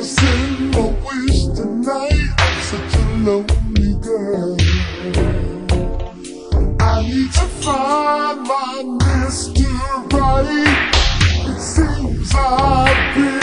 dancing wish tonight. I'm such a lonely girl. I need to find my Mr. Right. It seems I've been.